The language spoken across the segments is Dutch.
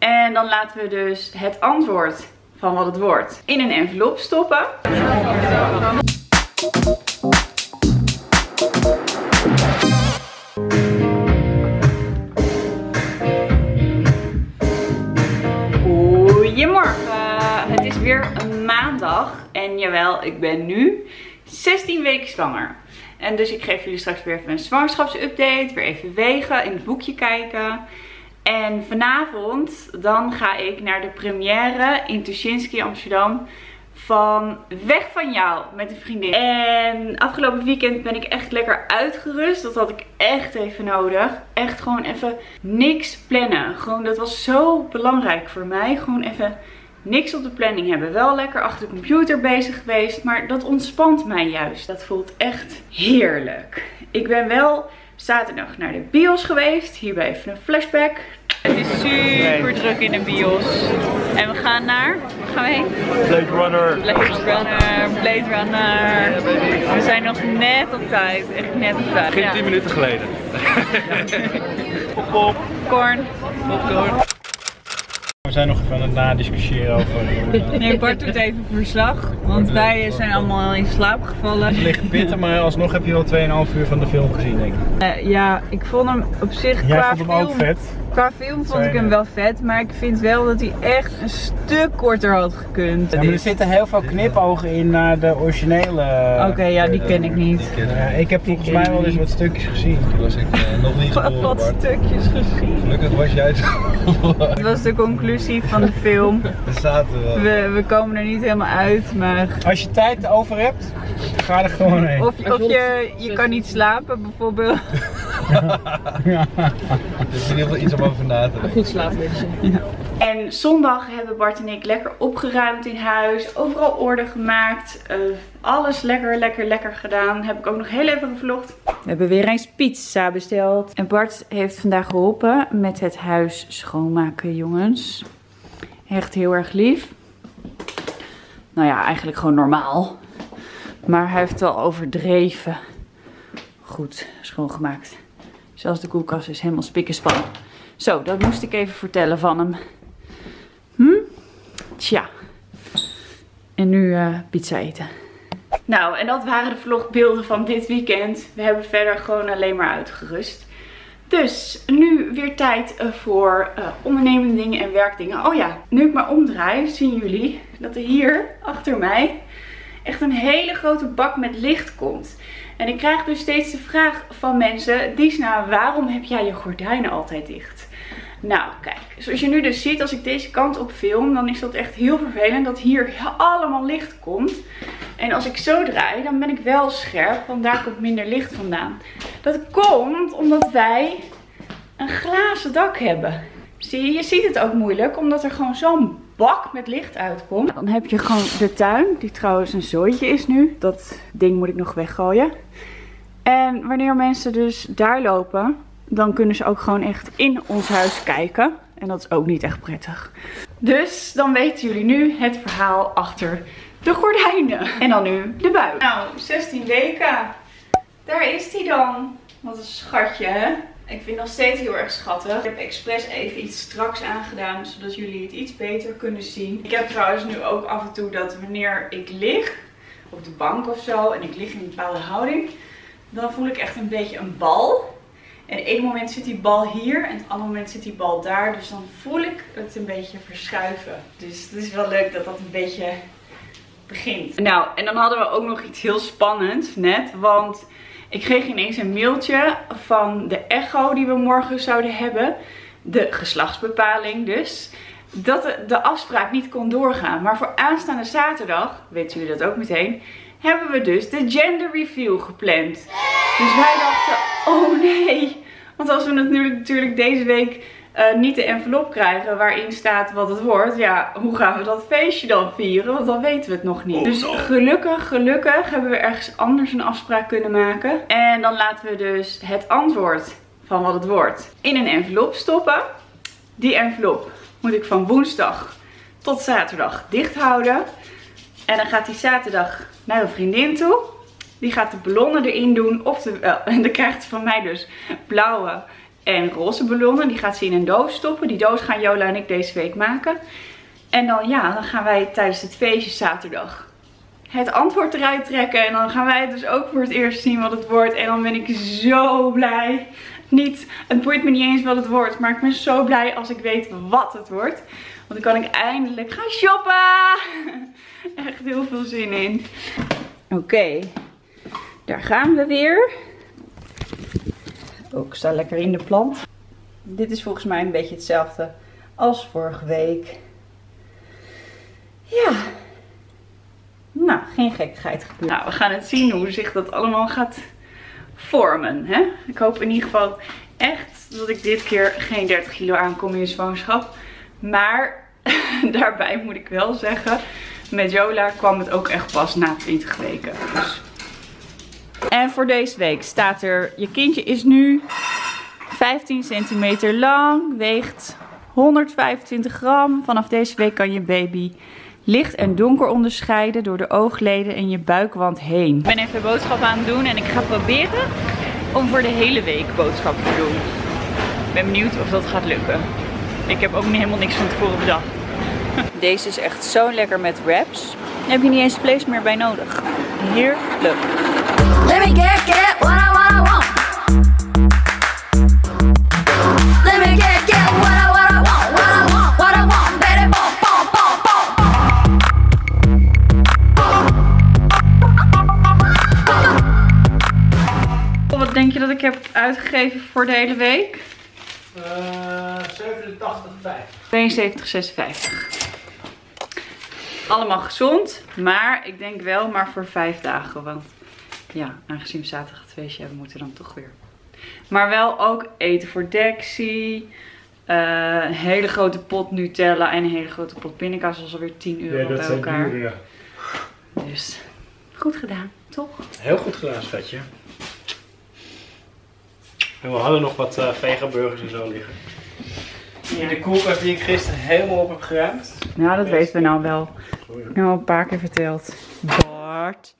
En dan laten we dus het antwoord van wat het wordt in een envelop stoppen. Goedemorgen, het is weer een maandag en jawel, ik ben nu 16 weken zwanger. En dus ik geef jullie straks weer even een zwangerschapsupdate, weer even wegen, in het boekje kijken. En vanavond dan ga ik naar de première in Tuschinski Amsterdam van Weg van jou met een vriendin. En afgelopen weekend ben ik echt lekker uitgerust. Dat had ik echt even nodig. Echt gewoon even niks plannen. Gewoon dat was zo belangrijk voor mij. Gewoon even niks op de planning hebben. Wel lekker achter de computer bezig geweest. Maar dat ontspant mij juist. Dat voelt echt heerlijk. Ik ben wel zaterdag naar de bios geweest. Hierbij even een flashback. Het is super druk in de bios. En we gaan naar, waar gaan we heen? Blade Runner. Blade Runner, Blade Runner. We zijn nog net op tijd, echt net op tijd. Geen Ja. 10 minuten geleden. Pop, pop. Corn. Popcorn. We zijn nog even aan het nadiscussiëren over. eh, Nee, Bart doet even verslag, want wij zijn allemaal in slaap gevallen. Het ligt pitten, maar alsnog heb je wel 2,5 uur van de film gezien, denk ik. Eh, ja, ik vond hem op zich Jij qua vond hem film, ook vet. Qua film vond ik hem wel vet, maar ik vind wel dat hij echt een stuk korter had gekund. Ja, maar er zitten heel veel knipogen in naar de originele. Oké, ja, die ken ik niet. Ja, ik heb volgens mij wel eens wat stukjes gezien. Toen was ik eh, nog niet geboren, Wat Bart. stukjes gezien. Gelukkig was jij het. Dat was de conclusie van de film. We zaten wel. We, we komen er niet helemaal uit, maar... Als je tijd over hebt, ga er gewoon heen. Of, of je, je kan niet slapen bijvoorbeeld. Er is in ieder geval iets om over na te denken. Goed slaapmutje. En zondag hebben Bart en ik lekker opgeruimd in huis. Overal orde gemaakt. eh, alles lekker, lekker, lekker gedaan. Heb ik ook nog heel even gevlogd. We hebben weer eens pizza besteld. En Bart heeft vandaag geholpen met het huis schoonmaken, jongens. Echt heel erg lief. Nou ja, eigenlijk gewoon normaal. Maar hij heeft wel overdreven goed schoongemaakt. Zelfs de koelkast is helemaal spik en span. Zo, dat moest ik even vertellen van hem. Hm? Tja. En nu eh, pizza eten. Nou, en dat waren de vlogbeelden van dit weekend. We hebben verder gewoon alleen maar uitgerust. Dus nu weer tijd eh, voor eh ondernemende dingen en werkdingen. Oh ja, nu ik maar omdraai, zien jullie dat er hier achter mij echt een hele grote bak met licht komt. En ik krijg dus steeds de vraag van mensen, Disna, waarom heb jij je gordijnen altijd dicht? Nou, kijk, zoals je nu dus ziet, als ik deze kant op film, dan is dat echt heel vervelend dat hier allemaal licht komt. En als ik zo draai, dan ben ik wel scherp, want daar komt minder licht vandaan. Dat komt omdat wij een glazen dak hebben. Zie je, je ziet het ook moeilijk, omdat er gewoon zo'n bak met licht uitkomt. Dan heb je gewoon de tuin, die trouwens een zooitje is nu. Dat ding moet ik nog weggooien. En wanneer mensen dus daar lopen, dan kunnen ze ook gewoon echt in ons huis kijken. En dat is ook niet echt prettig. Dus dan weten jullie nu het verhaal achter de gordijnen. En dan nu de buik. Nou, 16 weken. Daar is die dan. Wat een schatje, hè? Ik vind het nog steeds heel erg schattig. Ik heb expres even iets straks aangedaan, zodat jullie het iets beter kunnen zien. Ik heb trouwens nu ook af en toe dat wanneer ik lig, op de bank of zo, en ik lig in een bepaalde houding, dan voel ik echt een beetje een bal. En ene moment zit die bal hier en het andere moment zit die bal daar. Dus dan voel ik het een beetje verschuiven. Dus het is wel leuk dat dat een beetje begint. Nou, en dan hadden we ook nog iets heel spannends net. Want ik kreeg ineens een mailtje van de echo die we morgen zouden hebben. De geslachtsbepaling dus. Dat de, afspraak niet kon doorgaan. Maar voor aanstaande zaterdag, weten jullie dat ook meteen, hebben we dus de gender reveal gepland. Dus wij dachten, oh nee. Want als we natuurlijk, natuurlijk deze week eh, niet de envelop krijgen waarin staat wat het wordt. Ja, hoe gaan we dat feestje dan vieren? Want dan weten we het nog niet. Dus gelukkig, gelukkig hebben we ergens anders een afspraak kunnen maken. En dan laten we dus het antwoord van wat het wordt in een envelop stoppen. Die envelop moet ik van woensdag tot zaterdag dicht houden. En dan gaat die zaterdag naar een vriendin toe. Die gaat de ballonnen erin doen. Oftewel, en dan krijgt ze van mij dus blauwe en roze ballonnen. Die gaat ze in een doos stoppen. Die doos gaan Jola en ik deze week maken. En dan, ja, dan gaan wij tijdens het feestje zaterdag het antwoord eruit trekken. En dan gaan wij dus ook voor het eerst zien wat het wordt. En dan ben ik zo blij. Niet, het boeit me niet eens wat het wordt. Maar ik ben zo blij als ik weet wat het wordt. Want dan kan ik eindelijk gaan shoppen. Echt heel veel zin in. Oké, daar gaan we weer. Ook sta lekker in de plant. Dit is volgens mij een beetje hetzelfde als vorige week. Ja. Nou, geen gekkigheid gebeurd. Nou, we gaan het zien hoe zich dat allemaal gaat vormen. Hè? Ik hoop in ieder geval echt dat ik dit keer geen 30 kilo aankom in zwangerschap. Maar daarbij moet ik wel zeggen, met Jola kwam het ook echt pas na 20 weken. Dus. En voor deze week staat er, je kindje is nu 15 centimeter lang, weegt 125 gram. Vanaf deze week kan je baby licht en donker onderscheiden door de oogleden en je buikwand heen. Ik ben even boodschappen aan het doen en ik ga proberen om voor de hele week boodschappen te doen. Ik ben benieuwd of dat gaat lukken. Ik heb ook niet helemaal niks van tevoren bedacht. Deze is echt zo lekker met wraps. Daar heb je niet eens vlees meer bij nodig. Heerlijk. Let me get, get what I, what I want. Let me get, get what I, what I want, what I want, what I want, baby, boom, boom, boom, boom. Wat denk je dat ik heb uitgegeven voor de hele week? Eh 87,50. 72,56. Allemaal gezond, maar ik denk wel maar voor vijf dagen. Want ja, aangezien we zaterdag het feestje hebben, moeten we dan toch weer. Maar wel ook eten voor Dexie. eh, een hele grote pot Nutella en een hele grote pot pindakaas. Dat is alweer 10 euro bij elkaar. ja. Dus goed gedaan, toch? Heel goed gedaan, schatje. En we hadden nog wat eh vegaburgers en zo liggen. In de koelkast die ik gisteren helemaal op heb geruimd. Nou, dat weten we nou wel. Nou, een paar keer verteld. Bart.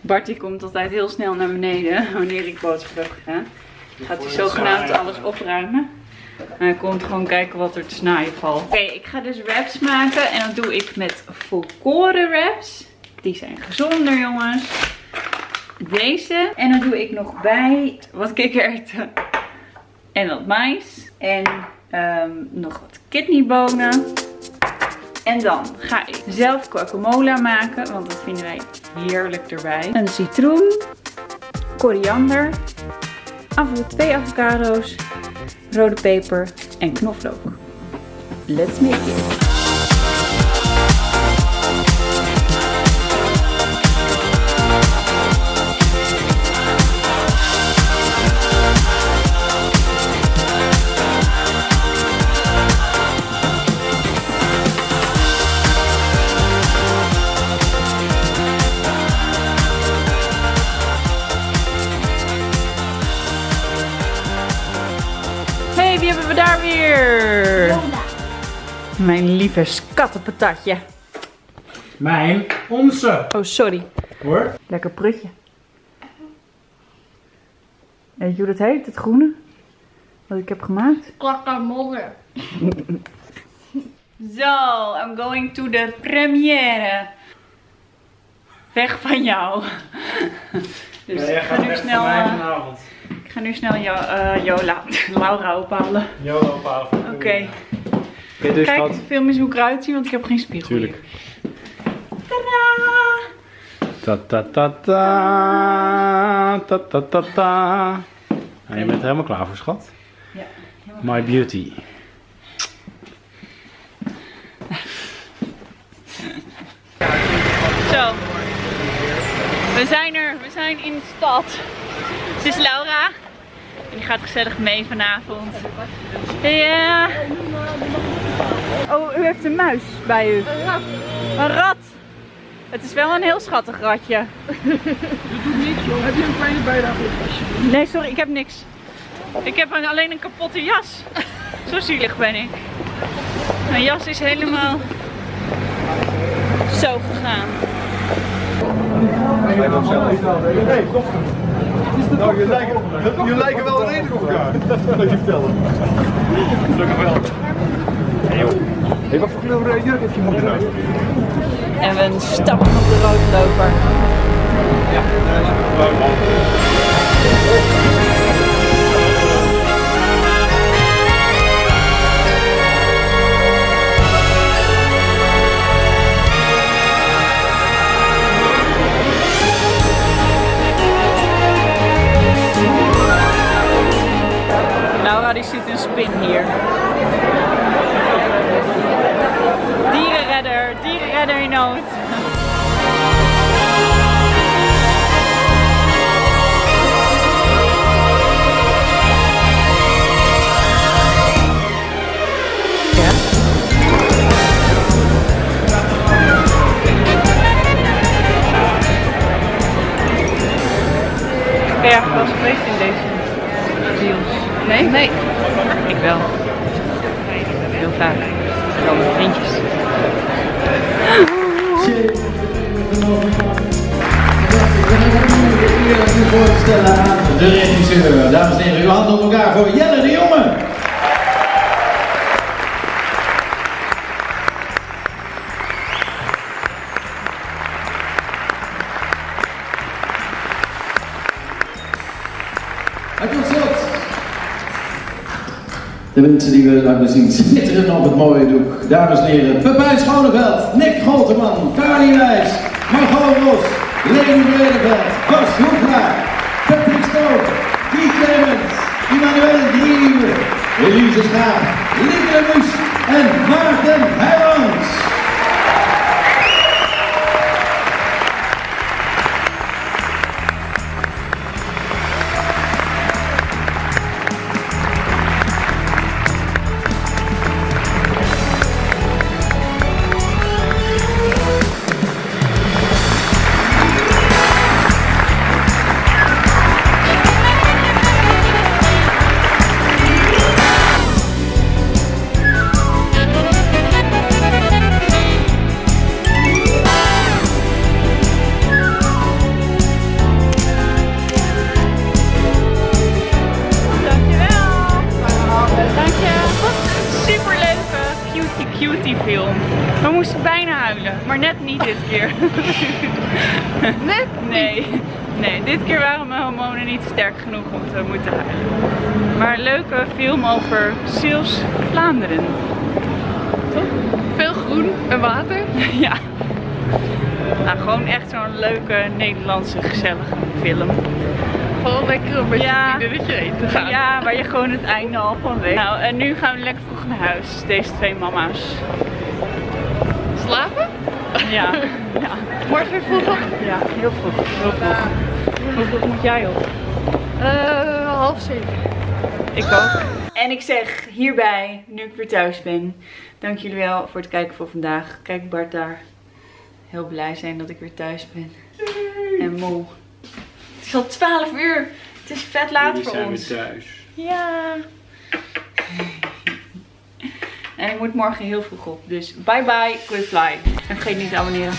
Bart die komt altijd heel snel naar beneden wanneer ik boodschap heb gedaan. Gaat hij zogenaamd alles opruimen. En hij komt gewoon kijken wat er te snijden valt. Oké, ik ga dus wraps maken. En dat doe ik met volkoren wraps. Die zijn gezonder, jongens. Deze. En dan doe ik nog bij wat kikkererwten. En wat mais. En ehm, nog wat kidneybonen. En dan ga ik zelf guacamole maken, want dat vinden wij heerlijk erbij. Een citroen, koriander, af twee avocado's, rode peper en knoflook. Let's make it. Mijn lieve skattenpatatje. Mijn, onze. Oh, sorry. Hoor. Lekker prutje. Weet je hoe dat heet, het groene? Wat ik heb gemaakt? Klakkermodder. Zo, I'm going to the première. Weg van jou. Dus ik ga nu snel, eh, vanavond. ik ga nu snel jo eh, Jola, Laura ophalen. Jola ophalen. Oké. Dus Kijk, schat. film eens hoe ik eruit zie, want ik heb geen spiegel. Tuurlijk. Tadaa! Ta ta ta ta ta ta ta. Nou, je bent er helemaal klaar voor, schat. Ja, My beauty. Zo. We zijn er. We zijn in de stad. Het is Laura. Die gaat gezellig mee vanavond. Ja. Oh, u heeft een muis bij u. Een rat. Een rat. Het is wel een heel schattig ratje. Heb je een kleine bijdrage alsjeblieft? Nee, sorry, ik heb niks. Ik heb een- alleen een kapotte jas. Zo zielig ben ik. Mijn jas is helemaal zo gegaan. Hey, dochter. Nou, je lijken, je lijken wel redelijk op elkaar. Dat je vertellen. Gelukkig wel. Hé, wat voor kleur jurk heb je moeder nou? En we stappen op de roodloper. Laura Wel eens geweest in deze deals? Nee? Nee. Ik wel. Heel vaak. Wel met vriendjes. voorstellen aan de regisseur. Dames en heren, uw handen op elkaar voor Jelle De mensen die we laten zien schitteren op het mooie doek. Dames en heren, Pepijn Schoneveld, Nick Golterman, Carly Wijs, Margot Ros, Leni Bredeveld, Bas Hoeflaar, Patrick Stoop, Guy Clemens, Emmanuel Drieuwe, Elise Schaap, Lieke Mus en Maarten Heijmans. Cutie film. We moesten bijna huilen, maar net niet dit keer. Net? Nee. Nee, dit keer waren mijn hormonen niet sterk genoeg om te moeten huilen. Maar een leuke film over Zeeuws Vlaanderen. Veel groen en water. Ja. Nou, gewoon echt zo'n leuke Nederlandse gezellige film. Gewoon lekker een beetje Ja. vriendinnetje eten gaan. Ja, waar je gewoon het einde al van weet. Nou, en nu gaan we lekker vroeg naar huis, deze twee mama's. Slapen? Ja, ja, Morgen weer vroeg op? ja heel vroeg. Heel vroeg. Hoe vroeg moet jij op? Eh, half zeven. Ik ook. En ik zeg hierbij, nu ik weer thuis ben, dank jullie wel voor het kijken voor vandaag. Kijk Bart daar. Heel blij zijn dat ik weer thuis ben. En moe. Het is al 12 uur. Het is vet laat Jullie voor zijn ons. weer thuis. Ja. En ik moet morgen heel vroeg op. Dus bye bye, good fly. En vergeet niet te abonneren.